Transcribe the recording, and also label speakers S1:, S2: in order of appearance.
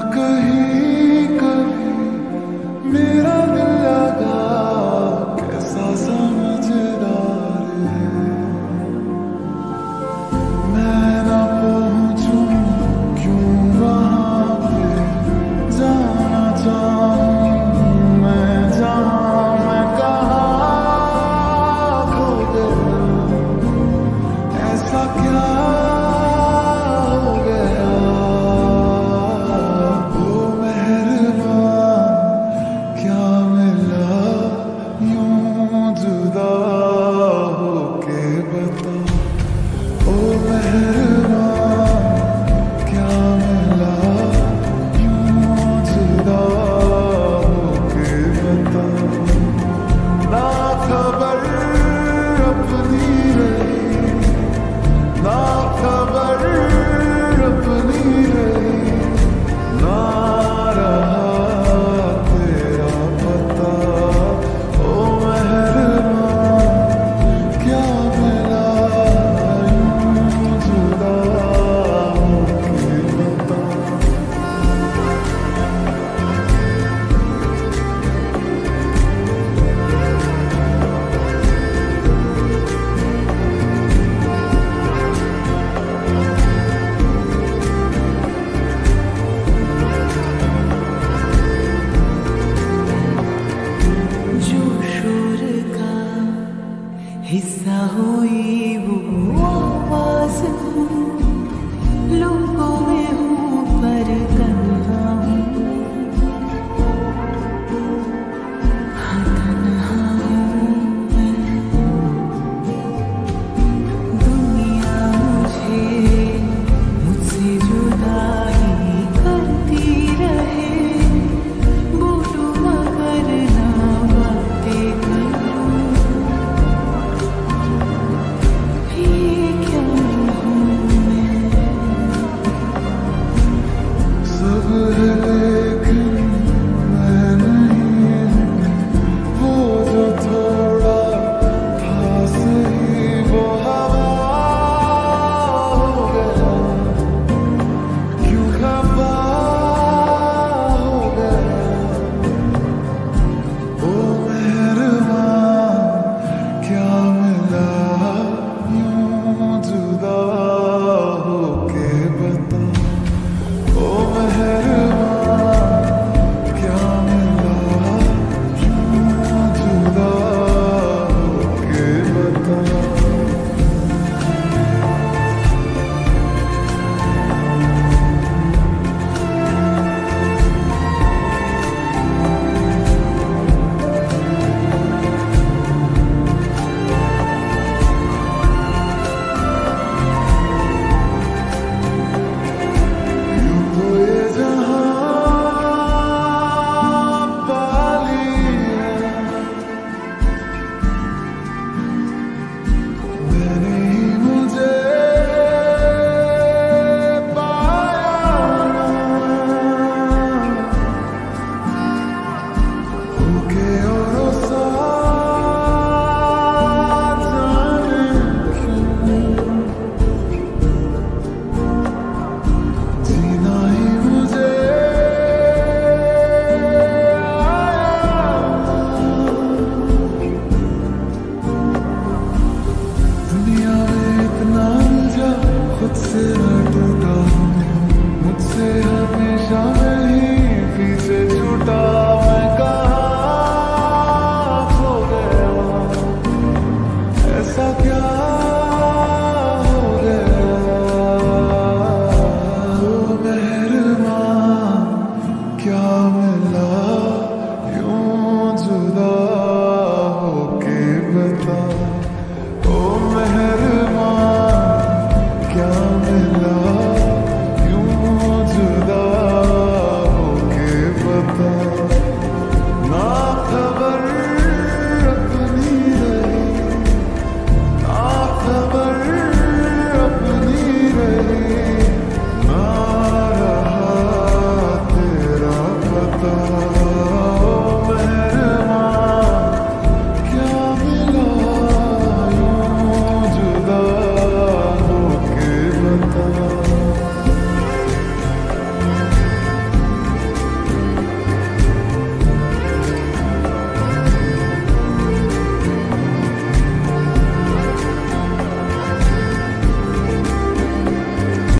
S1: कहीं
S2: Allah'a हिस्सा हुई वो आवाज़ लोगों में हूँ। से टूटा, मुझसे हमेशा मैं ही पीछे छूटा, मैं
S1: कहा हो गया? ऐसा क्या हो गया? ओ मेहरमा, क्या मैं